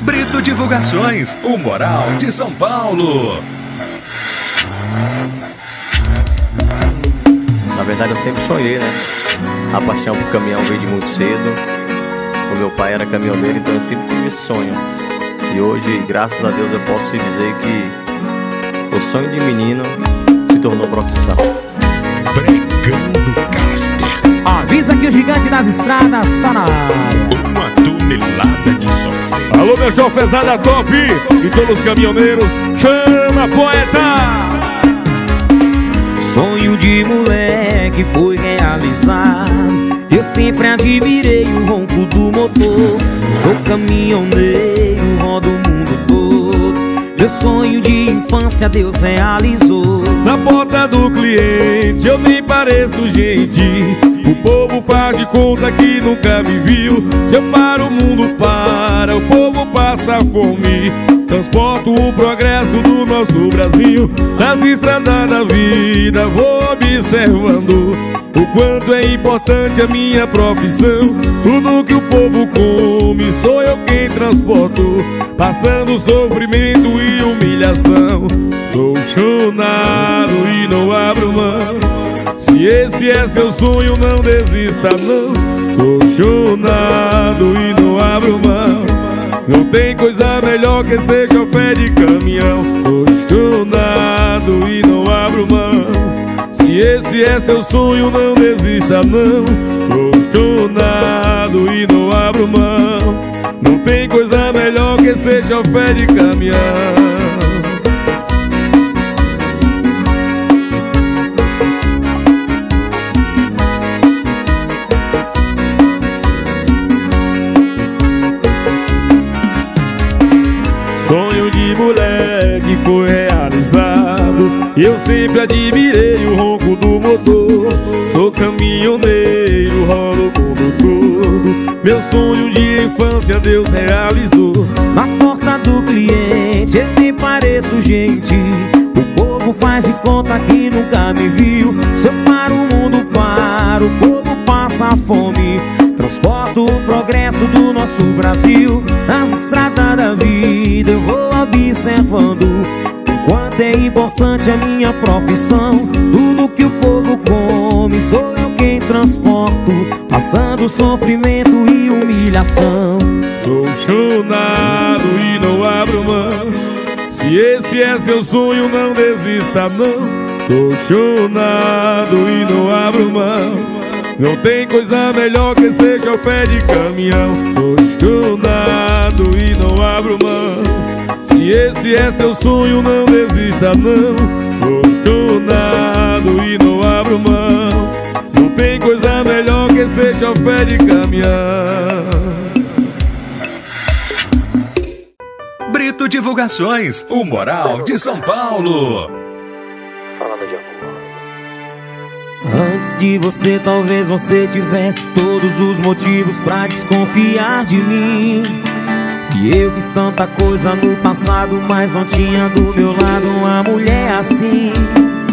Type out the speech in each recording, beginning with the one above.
Brito Divulgações, o Moral de São Paulo. Na verdade, eu sempre sonhei, né? A paixão por caminhão veio de muito cedo. O meu pai era caminhoneiro, então eu sempre tive esse sonho. E hoje, graças a Deus, eu posso te dizer que o sonho de menino se tornou profissão. Pregando Avisa que o gigante das estradas tá na área. Uma tonelada de sofrência. Alô, meu show pesada top e todos os caminhoneiros, chama poeta! Sonho de moleque foi realizado. Eu sempre admirei o ronco do motor. Sou caminhoneiro, sonho de infância Deus realizou. Na porta do cliente eu nem pareço gente. O povo faz de conta que nunca me viu. Se eu paro o mundo para, o povo passa fome. Transporto o progresso do nosso Brasil. Nas estradas da vida vou observando quanto é importante a minha profissão. Tudo que o povo come sou eu quem transporto. Passando sofrimento e humilhação. Sou chonado e não abro mão. Se esse é seu sonho não desista não. Sou chonado e não abro mão. Não tem coisa melhor que ser chofer de caminhão. Sou chonado e não abro mão Se esse é seu sonho não desista não. Sou chonado e não abro mão. Não tem coisa melhor que ser chofer de caminhão. Sonho de moleque foi realizado. Eu sempre admirei ronco do motor. Sou caminhoneiro, rolo o mundo todo Meu sonho de infância Deus realizou. Na porta do cliente eu nem pareço gente. O povo faz de conta que nunca me viu. Se eu paro o mundo para, o povo passa fome. Transporto o progresso do nosso Brasil. Nas estradas da vida eu vou observando o é importante a minha profissão. Tudo que o povo come sou eu quem transporto Passando sofrimento e humilhação. Sou chonado e não abro mão. Se esse é seu sonho não desista não. Sou chonado e não abro mão. Não tem coisa melhor que ser chofer de caminhão. Sou chonado e não abro mão Se esse é seu sonho não desista não Sou chonado e não abro mão Não tem coisa melhor que ser chofer de caminhão Brito Divulgações, o Moral de São Paulo. Falando de amor. Antes de você, talvez você tivesse todos os motivos pra desconfiar de mim. E eu fiz tanta coisa no passado, mas não tinha do meu lado uma mulher assim.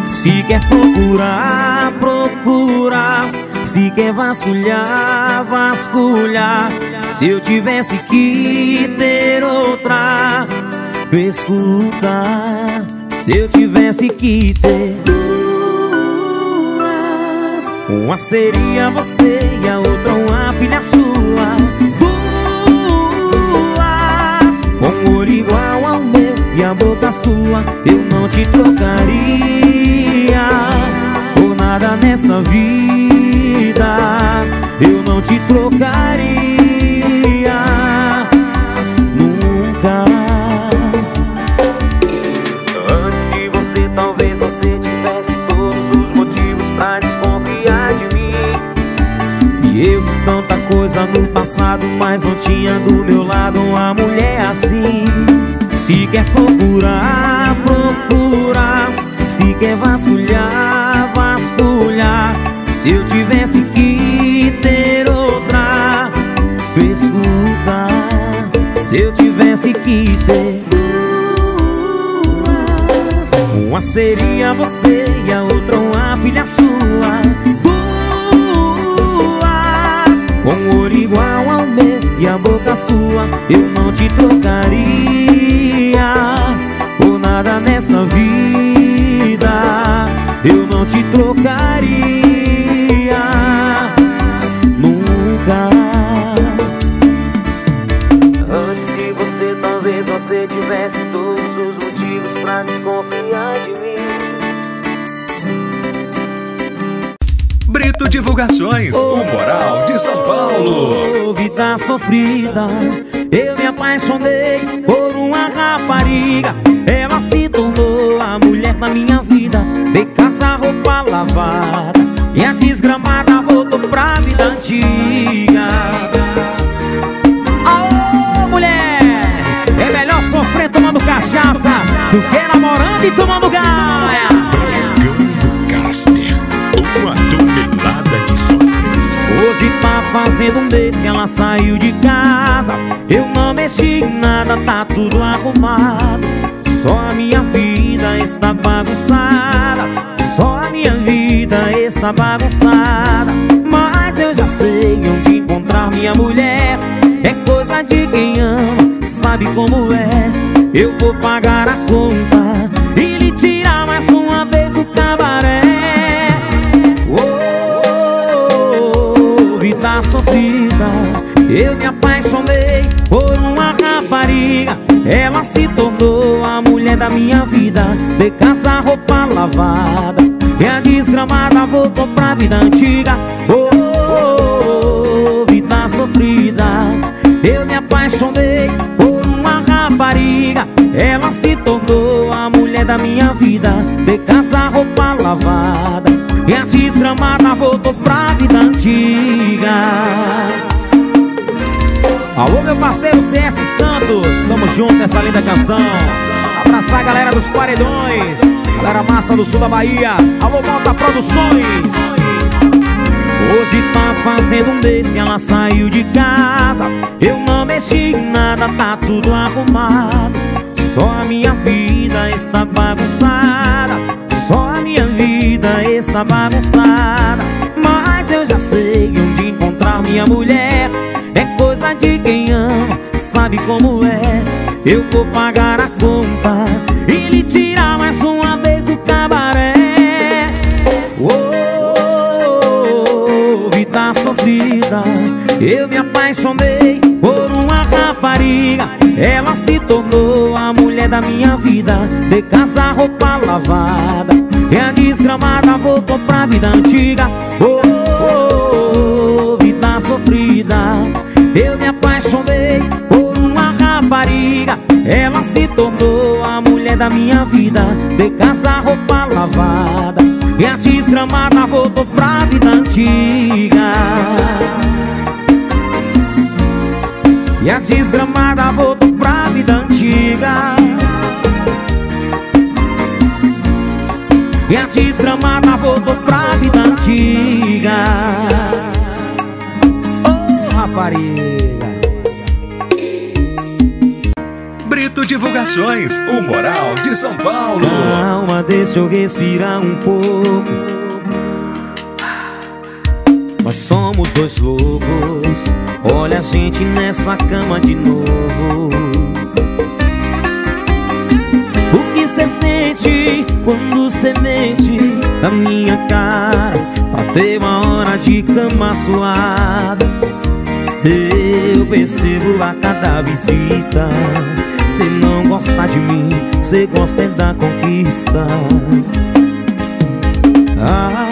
Se quer procurar, procurar. Se quer vasculhar, vasculhar. Se eu tivesse que ter outra, escutar. Se eu tivesse que ter duas, uma seria você e a outra uma filha sua. Olho igual ao meu e a boca sua, eu não te trocaria por nada nessa vida. Eu não te trocaria quer vasculhar, vasculhar. Se eu tivesse que ter outra, escuta. Se eu tivesse que ter duas, uma seria você e a outra uma filha sua. Duas, com olho igual ao meu e a boca sua eu não te trocaria Por nada nessa vida eu não te trocaria Nunca Antes de você talvez você tivesse todos os motivos pra desconfiar de mim Brito Divulgações, o Moral de São Paulo. Vida sofrida, eu me apaixonei por uma rapariga. Ela se tornou a mulher da minha vida. Dei lavada e a desgramada voltou pra vida antiga. Aô, mulher! É melhor sofrer tomando cachaça do que namorando e tomando gaia. Caster, uma tonelada de sofrência. Hoje tá fazendo um mês que ela saiu de casa Eu não mexi em nada, tá tudo arrumado Só a minha vida está bagunçada vida está bagunçada Mas eu já sei onde encontrar minha mulher. É coisa de quem ama, sabe como é. Eu vou pagar a conta E lhe tirar mais uma vez do cabaré. Vida sofrida Eu me apaixonei por uma rapariga. Ela se tornou a mulher da minha vida De casa, roupa lavada desgramada voltou pra vida antiga. Oh, vida sofrida. Eu me apaixonei por uma rapariga. Ela se tornou a mulher da minha vida. De casa, roupa lavada. E a desgramada voltou pra vida antiga. Alô, meu parceiro CS Santos. Tamo junto nessa linda canção. Abraçar a galera dos Paredões Galera massa do sul da Bahia. Alô, Malta Produções. Hoje tá fazendo um mês que ela saiu de casa. Eu não mexi em nada, tá tudo arrumado. Só a minha vida está bagunçada. Só a minha vida está bagunçada. Mas eu já sei onde encontrar minha mulher. É coisa de quem ama, sabe como é. Eu vou pagar a conta E lhe tirar mais uma Eu me apaixonei por uma rapariga. Ela se tornou a mulher da minha vida. De casa, roupa lavada. E a desgramada voltou pra vida antiga. Oh, vida sofrida. Eu me apaixonei por uma rapariga. Ela se tornou a mulher da minha vida. De casa, roupa lavada. E a desgramada voltou pra vida antiga E a desgramada voltou pra vida antiga. E a desgramada voltou pra vida antiga. Oh, rapariga. Brito Divulgações, o Moral de São Paulo. Calma, deixa eu respirar um pouco Nós somos dois loucos Olha a gente nessa cama de novo. O que cê sente quando cê mente na minha cara? Pra ter uma hora de cama suada. Eu percebo a cada visita. Cê não gosta de mim, cê gosta é da conquista. Ah,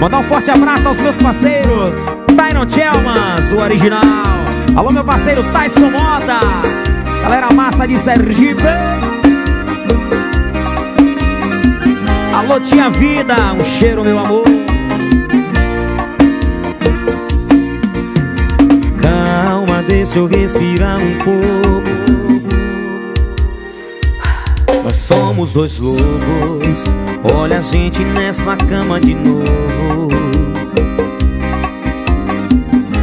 Mandar um forte abraço aos meus parceiros. Tyron Chelmans, o original. Alô meu parceiro Tyson Moda. Galera massa de Sergipe. Alô tia vida, um cheiro meu amor. Calma, deixa eu respirar um pouco. Nós somos dois loucos Olha a gente nessa cama de novo.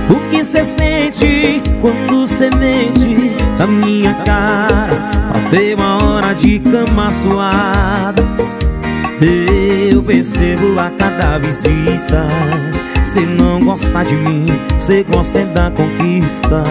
O que cê sente quando cê mente? Na minha cara Pra ter uma hora de cama suada. Eu percebo a cada visita. Cê não gosta de mim, cê gosta é da conquista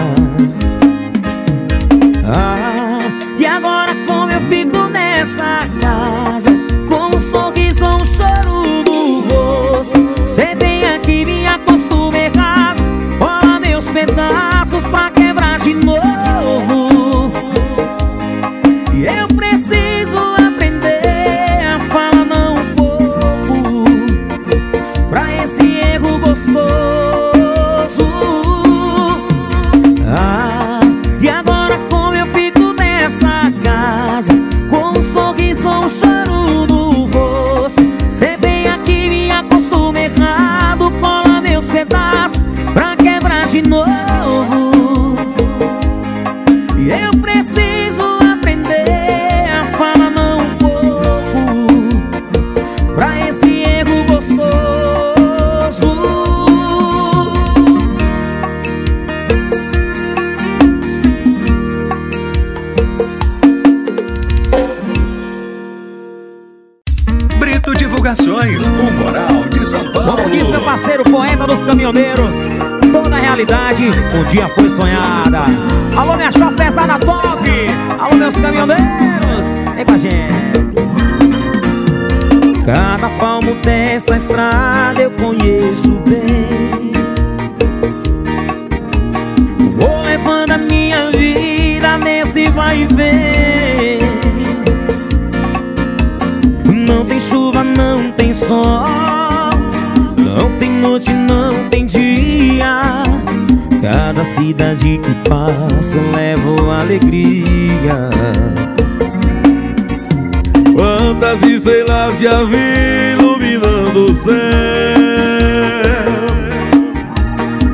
Quantas estrelas já vi iluminando o céu.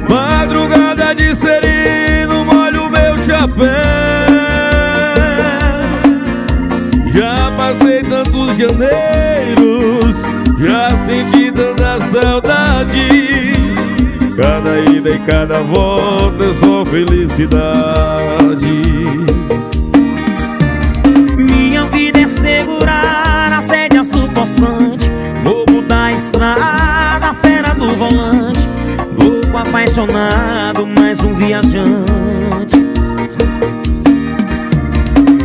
Madrugada de sereno molho meu chapéu. Já passei tantos janeiros Já senti tanta saudade. Cada ida e cada volta é só felicidade apaixonado, mais um viajante.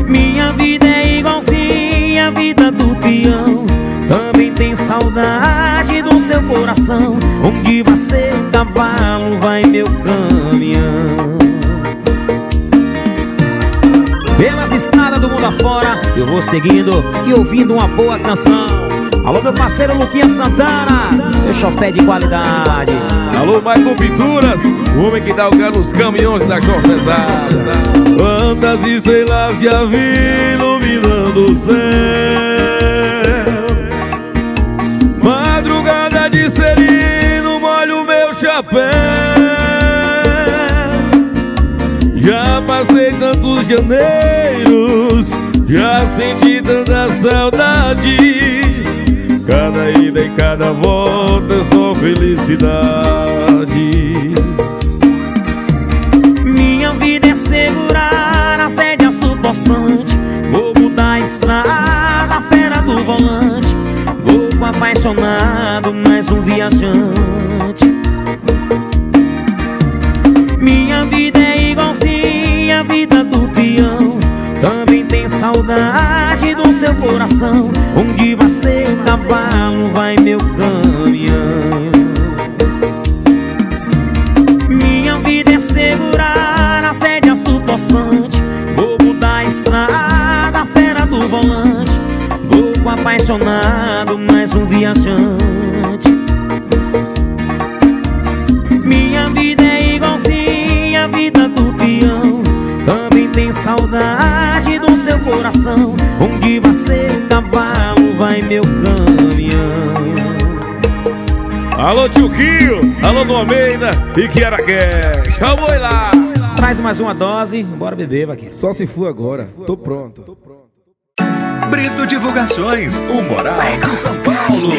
Minha vida é igualzinha a vida do peão. Também tem saudade do seu coração. Onde vai ser um cavalo, vai meu caminhão? Pelas estradas do mundo afora Eu vou seguindo e ouvindo uma boa canção Alô meu parceiro Luquinha Santana. Meu chofé de qualidade. Alô, Michael Pinturas, o homem que dá o cara nos caminhões da pesada. Quantas estrelas já vi iluminando o céu. Madrugada de sereno molho meu chapéu. Já passei tantos janeiros Já senti tanta saudade Cada ida e cada volta é só felicidade. Minha vida é segurar as rédeas do poçante. Vou mudar a estrada, fera do volante. Louco apaixonado, mais um viajante. Minha vida é igualzinha a vida do peão. Também tem saudade do seu coração Onde vai ser um cavalo, vai meu caminhão. Minha vida é segurar as rédeas do poçante Vou mudar a estrada, fera do volante. Louco apaixonado, mais um viajante Alô tio Kio, alô do Almeida e Kiara Cash Vamos lá Traz mais uma dose, bora beber, vaqueiro Só se for agora, tô pronto Brito Divulgações, o Moral de São Paulo.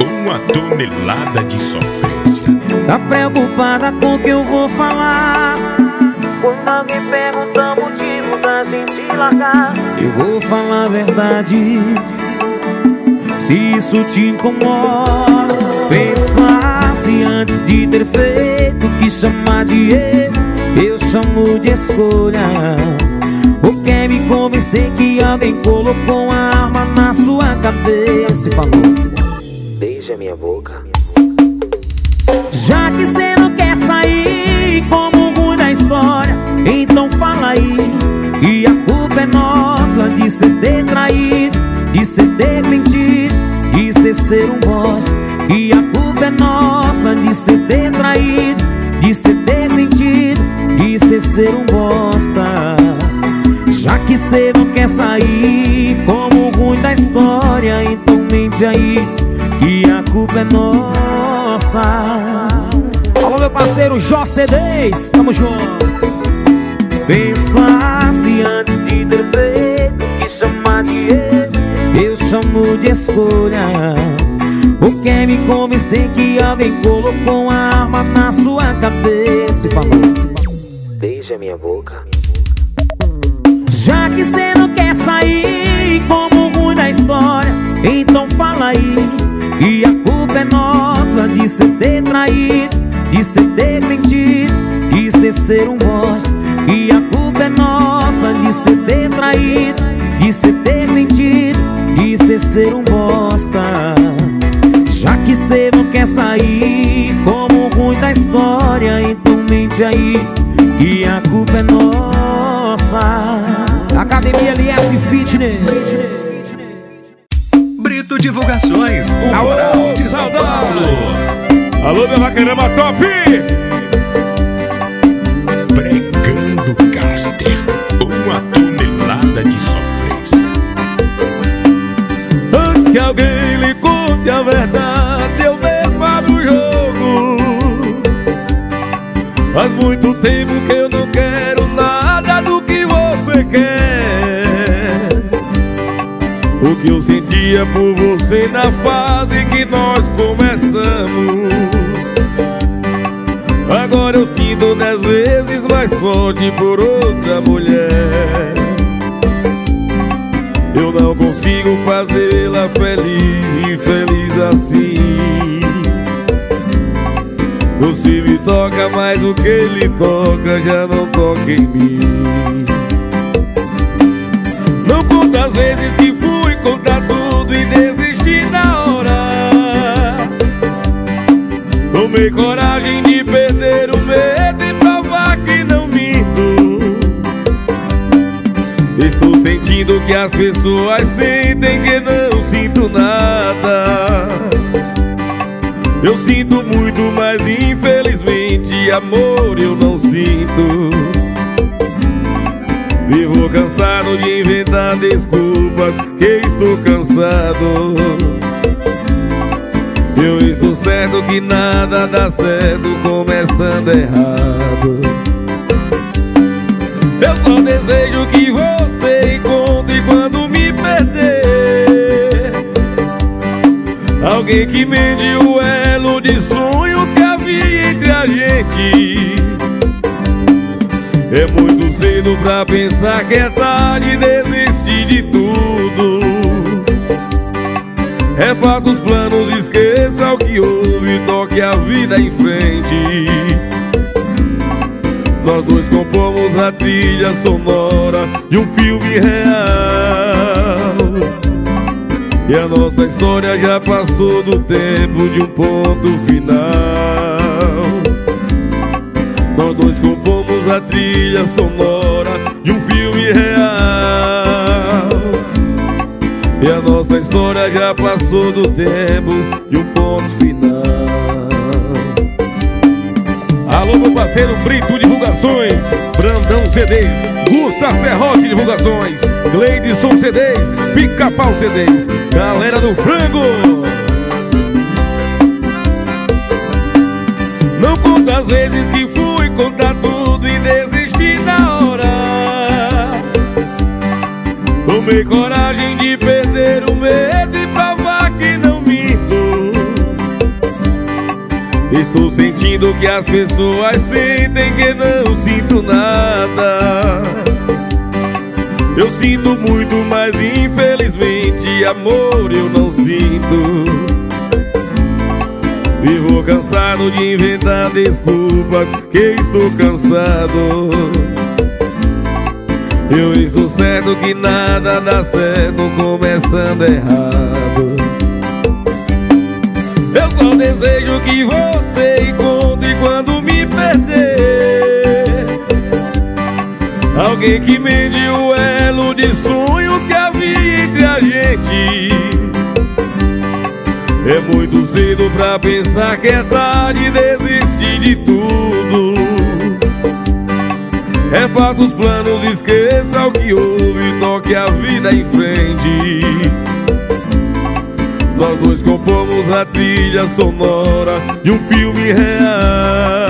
Uma tonelada de sofrência. Tá preocupada com o que eu vou falar? Quando alguém pergunta o motivo da gente largar, eu vou falar a verdade. Se isso te incomoda, antes de ter feito o que chamar de erro, eu chamo de escolha. Ou quer me convencer que alguém colocou uma arma na sua cabeça e falou Beija minha boca. Já que cê não quer sair como ruim da história Então fala aí. E a culpa é nossa de cê ter traído De cê ter mentido De cê ser um bosta. E a culpa é nossa de cê ter traído De cê ter mentido De cê ser um bosta. Já que cê não quer sair como ruim da história Então mente aí que a culpa é nossa. Alô meu parceiro Jó CDs, tamo junto. Pensasse antes de feito que chamar de erro Eu chamo de escolha Ou quer me convencer que alguém colocou uma arma na sua cabeça e falou? Beija minha boca. Já que cê não quer sair como ruim da história Então fala aí E a culpa é nossa de cê ter traído De cê ter mentido De cê ser um bosta. E a culpa é nossa de cê ter traído De cê ter mentido De cê ser um bosta quer sair como ruim da história Então mente aí E a culpa é nossa Academia LS Fitness. Brito Divulgações, o Alô, Moral de São. Paulo. Alô meu vaquerama top Faz muito tempo que eu não quero nada do que você quer. O que eu sentia por você na fase que nós começamos. Agora eu sinto dez vezes mais forte por outra mulher. Eu não consigo fazê-la feliz, infeliz assim Você me toca mais o que ele toca, já não toca em mim. Não conta as vezes que fui contar tudo e desisti na hora. Tomei coragem de perder o medo e provar que não minto. Estou sentindo que as pessoas sentem que não sinto nada Eu sinto muito, mas infelizmente amor eu não sinto. Vivo cansado de inventar desculpas que estou cansado. Eu estou certo que nada dá certo começando errado. Eu só desejo que Alguém que mende o elo de sonhos que havia entre a gente. É muito cedo pra pensar que é tarde desistir de tudo. Refaça os planos, esqueça o que houve Toque a vida em frente. Nós dois compomos a trilha sonora de um filme real E a nossa história já passou do tempo de um ponto final. Nós dois compomos a trilha sonora de um filme real. E a nossa história já passou do tempo de um ponto final. Alô, meu parceiro Brito Divulgações, Brandão CDs, Gusta Serrote Divulgações, Gleidson CDs, Pica-Pau CDs, galera do Frango. Não conta as vezes que fui contar tudo e desisti na hora. Tomei coragem de perder o medo e provar que não minto. Estou sentindo que as pessoas sentem que não sinto nada. Eu sinto muito, mas infelizmente amor eu não sinto. Vivo cansado de inventar desculpas Que estou cansado. Eu estou certo que nada dá certo Começando errado. Eu só desejo que você encontre quando me perder. Alguém que mende o elo de sonhos que havia entre a gente é muito cedo pra pensar que é tarde desistir de tudo. É faça os planos, esqueça o que houve Toque a vida em frente. Nós dois compomos a trilha sonora de um filme real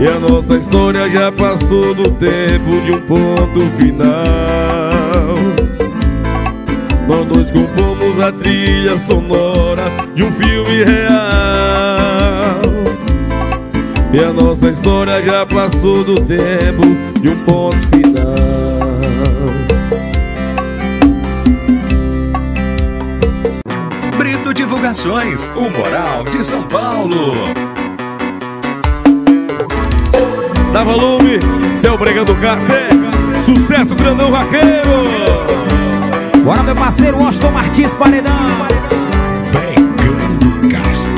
E a nossa história já passou do tempo de um ponto final. Nós dois compomos a trilha sonora de um filme real. E a nossa história já passou do tempo de um ponto final. Brito Divulgações, o Moral de São Paulo Dá volume, seu Bregando Café Sucesso grandão vaqueiro Bora, meu parceiro Washington Martins Paredão. Pregando Caster,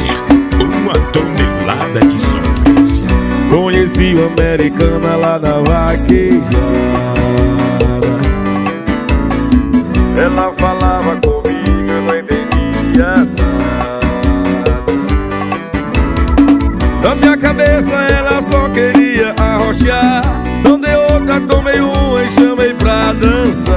uma tonelada de sofrência. Conheci o americana lá na vaquejada. Na minha cabeça ela só queria arrochar. Não deu outra, tomei uma e chamei pra dançar.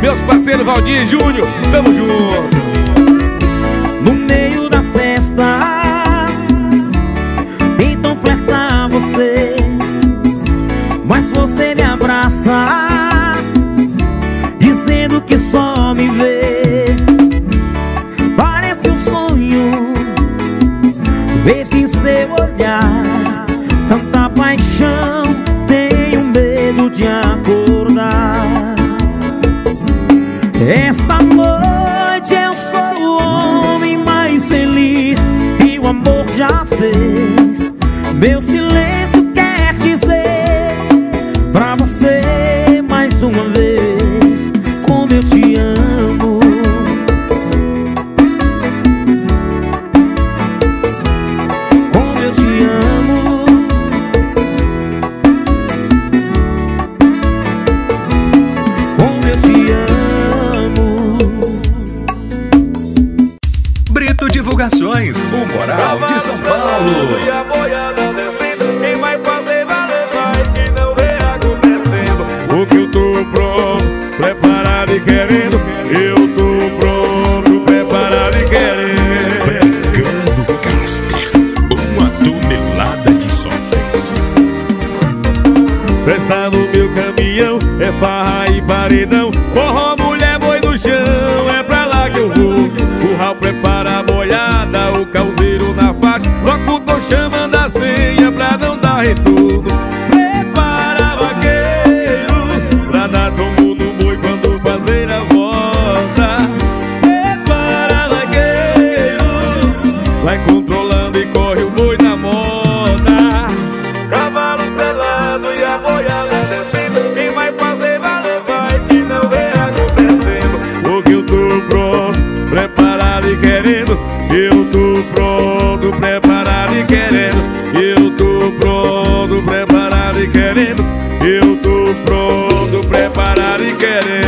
meus parceiros Valdir e Júnior, tamo junto. querer.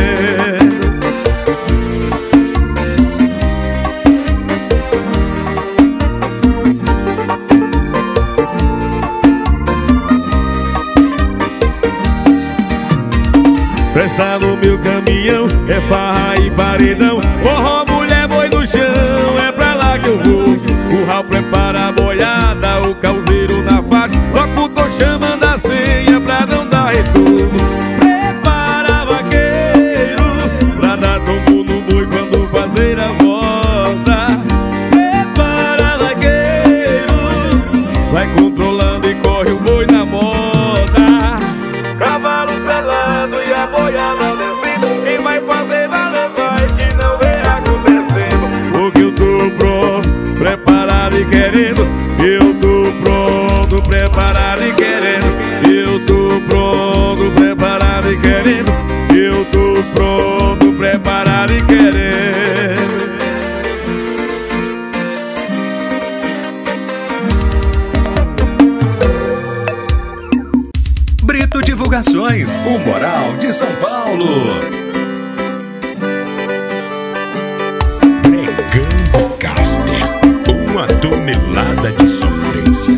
o Moral de São Paulo. Pregando Caster, uma tonelada de sofrência.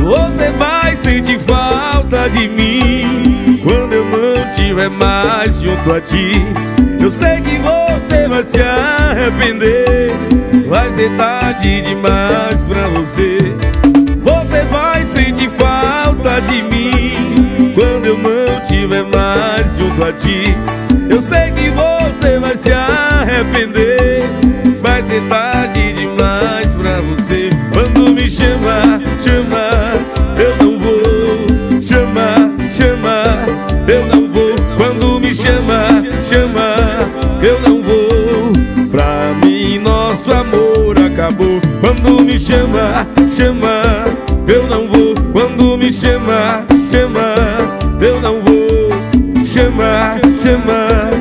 Você vai sentir falta de mim quando eu não tiver mais junto a ti. Eu sei que você vai se arrepender. Vai ser tarde demais pra você. Você vai sentir falta de mim. Quando eu não tiver mais junto a ti Eu sei que você vai se arrepender. Vai ser é tarde demais pra você. Quando me chamar, chamar Eu não vou. Chamar, chamar Eu não vou. Quando me chamar, chamar Eu não vou. Pra mim nosso amor acabou. Quando me chamar, chamar Eu não vou amigo me chamar, chamar. eu não vou. chamar, chamar.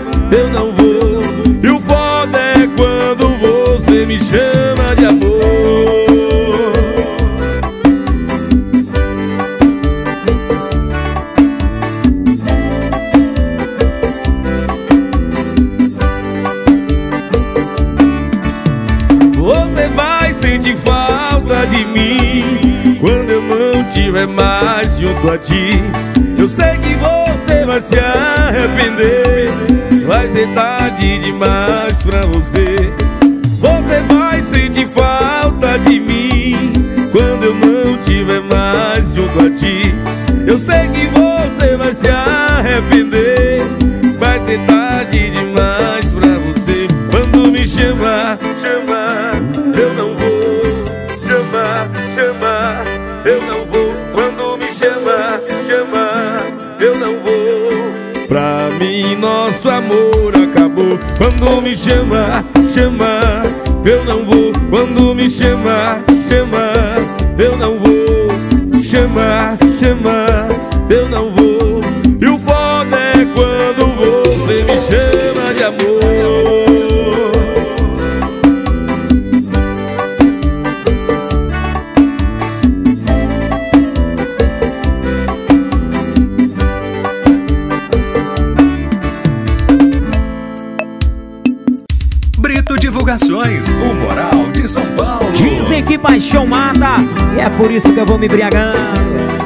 mais junto a ti Eu sei que você vai se arrepender Vai ser é tarde demais pra você. Você vai sentir falta de mim Quando eu não tiver mais junto a ti. Eu sei que você vai se arrepender Vai ser é tarde me chama, chama, eu não vou. Quando me chama, chama, eu não vou. Chama, chama, eu não vou. paixão mata E é por isso que eu vou me embriagando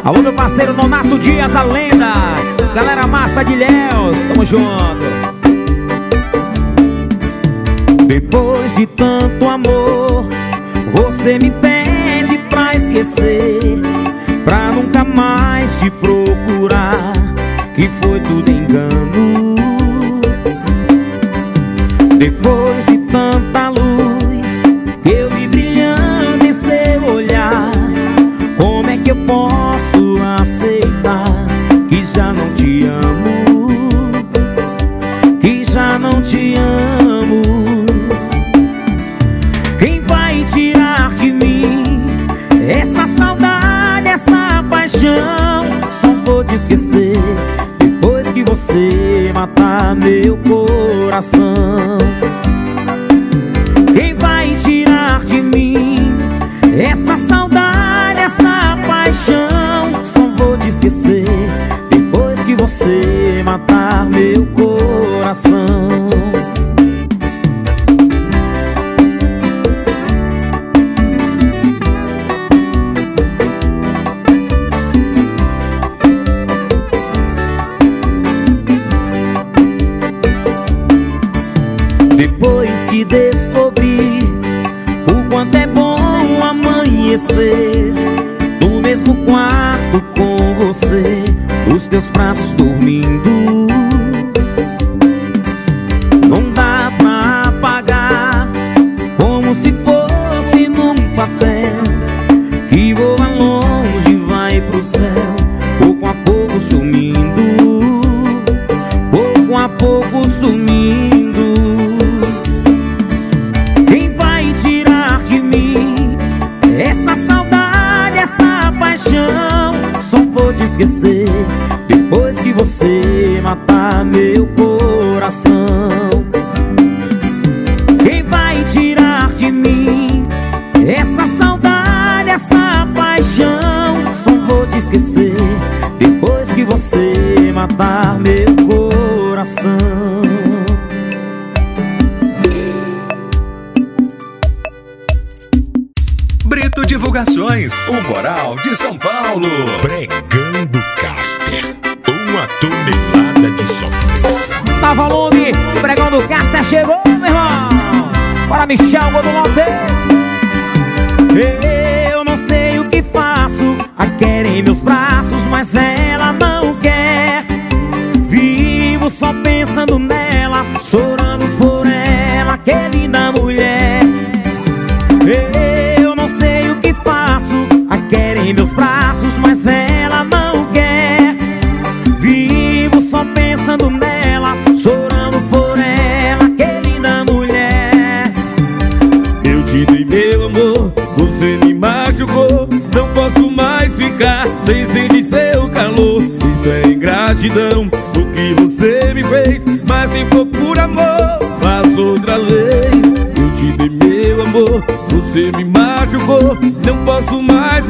Alô meu parceiro Nonato Dias, a lenda. Galera massa de Léos, tamo junto. Depois de tanto amor Você me pede pra esquecer Pra nunca mais te procurar Que foi tudo engano. Depois de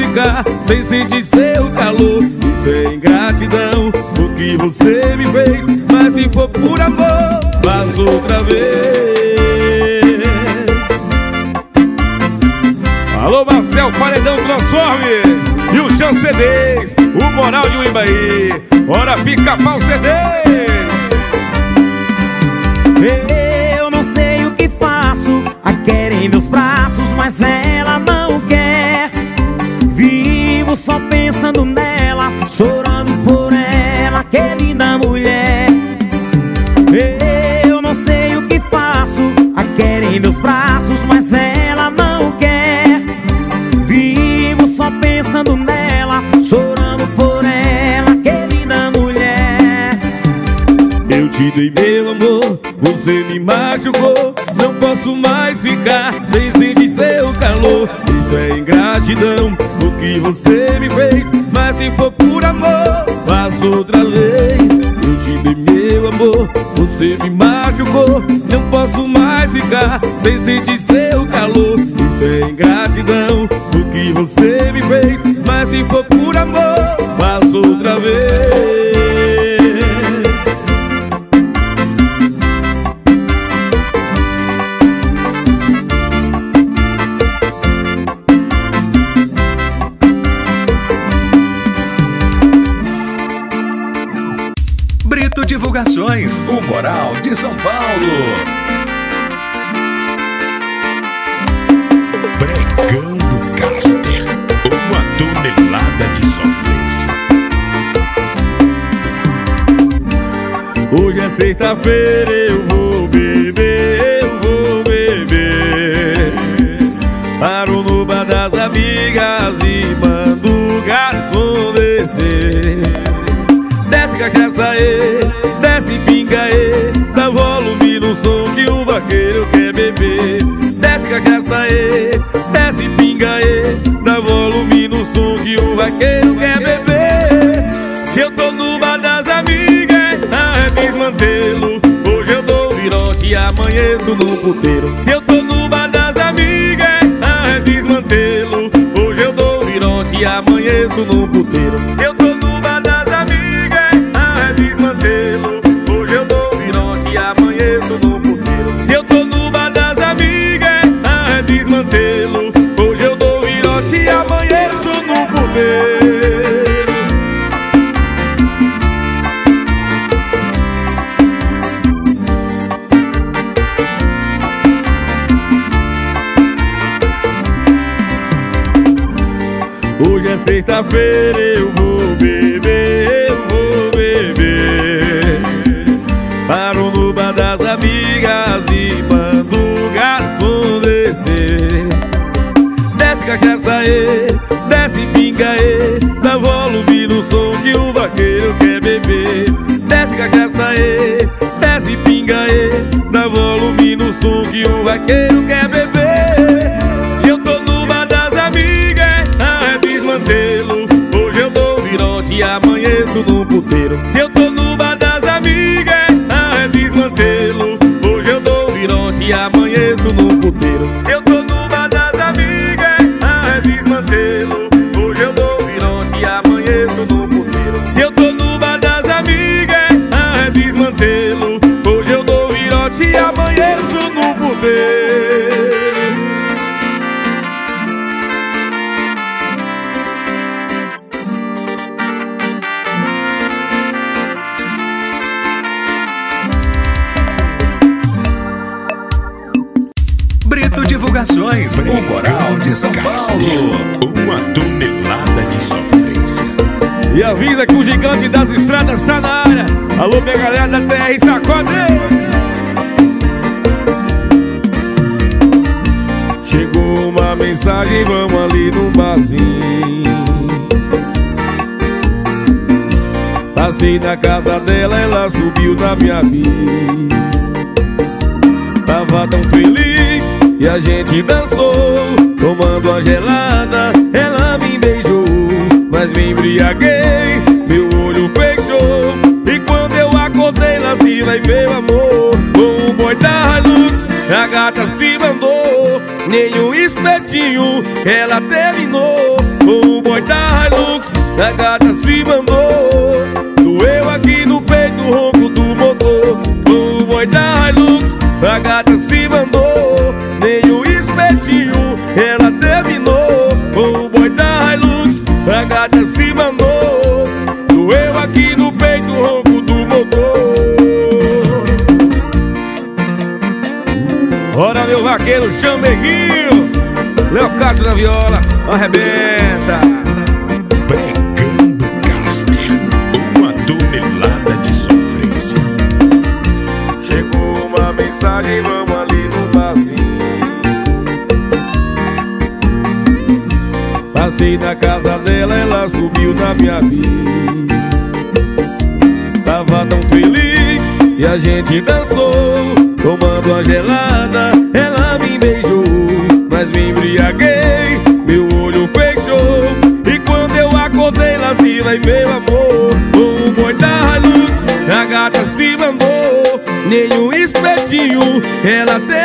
ficar sem sentir seu calor. Sem é gratidão o que você me fez Mas se for por amor, faz outra vez. Alô Marcel Paredão Transformes e o Chão CDs O Moral de Uimbaí Ora fica pau CDs. e meu amor, você me machucou. Não posso mais ficar sem sentir seu calor. Isso é ingratidão, o que você me fez. Mas se for por amor, faço outra vez. Eu te dei meu amor, você me machucou. Não posso mais ficar sem sentir seu calor. Isso é ingratidão, o que você me fez. Mas se for por amor, faço outra vez. de São Paulo. pregando Caster, uma tonelada de sofrência. Hoje é sexta-feira dança, e desce pinga, e dá volume no som que o vaqueiro quer beber. Se eu tô no das amigas, ah, é desmantelo. Hoje eu dou virote e amanheço no puteiro. Se eu tô no das amigas, ah, é desmantelo. Hoje eu dou virote e amanheço no puteiro. pingaê, desce e Dá volume no som que o vaqueiro quer beber. Se eu tô no bar das amigas, ah, é desmantelo Hoje eu dou um virote e amanheço no puteiro. terminou. O boy da Hilux, a gata se ela terminou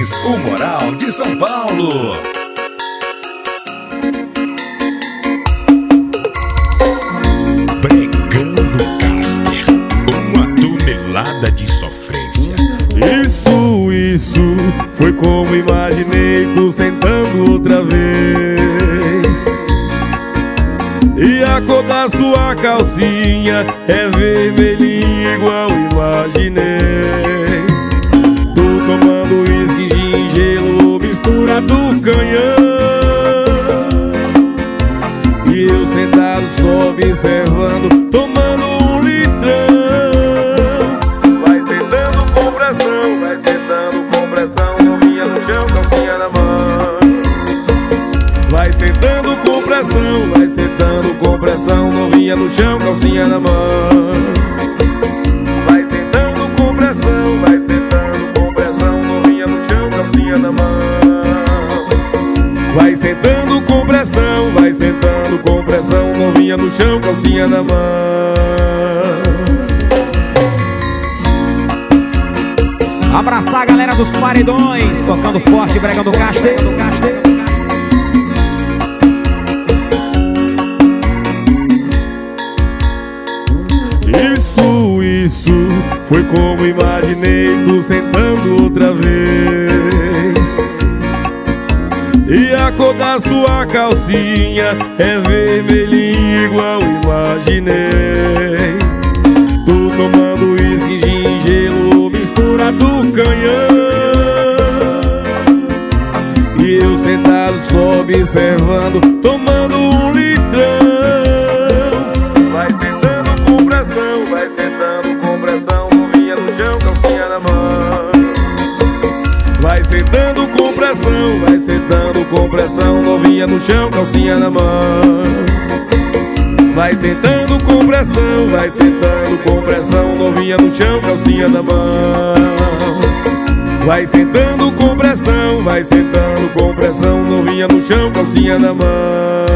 O Moral de São Paulo. Pregando Caster, uma tonelada de sofrência. Isso, isso foi como imaginei tu sentando outra vez. E a cor da sua calcinha é vermelhinha igual imaginei. Do canhão. E eu sentado só observando, tomando um litrão. Vai sentando com pressão, vai sentando com pressão, novinha no chão, calcinha na mão. Vai sentando com pressão, vai sentando com pressão, novinha no chão, calcinha na mão. Novinha no chão, calcinha na mão. Abraçar a galera dos paredões, tocando forte, bregando caste. Isso, isso foi como imaginei tu sentando outra vez. E a cor da sua calcinha é vermelhinha igual imaginei. Tu tomando uísque, gin, gelo, mistura do canhão. E eu sentado só observando, tomando um litrão. Vai sentando com pressão, vai sentando com pressão, novinha no chão, calcinha na mão. Vai sentando com pressão, vai sentando com pressão, novinha no chão, calcinha na mão. Vai sentando com pressão, vai sentando com pressão, novinha no chão, calcinha na mão. Vai sentando com pressão, vai sentando com pressão, novinha no chão, calcinha na mão.